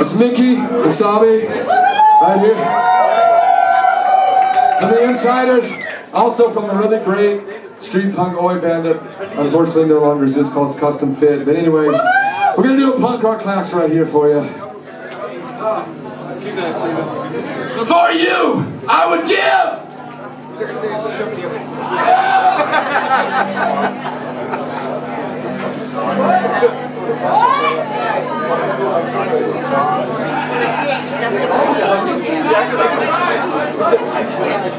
It's Mickey Wasabi, right here. And the Inciters, also from the really great street punk oi band that unfortunately no longer exists called Custom Fit. But anyways, we're gonna do a punk rock class right here for you. For you, I would give!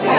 And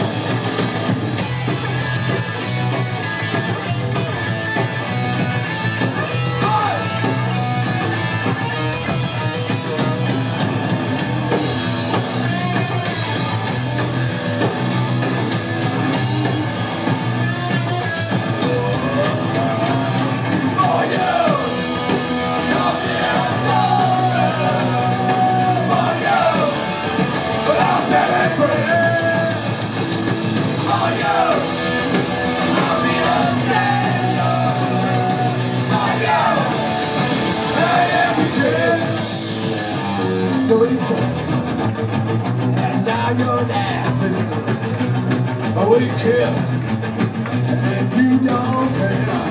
So we and now you're dancing. Oh, we kiss, and you don't care.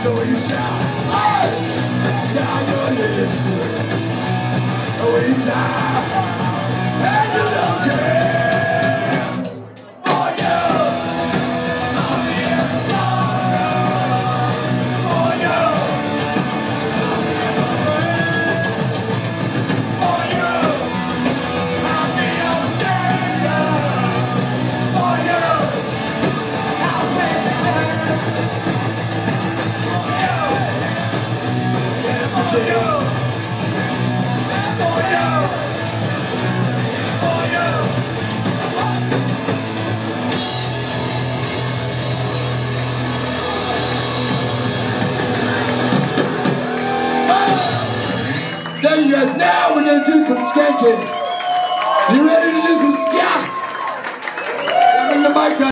So you shout, hey! Now you're listening. Oh, we die, Tell you guys now we're gonna do some skanking. You ready to do some ska? Bring the mics.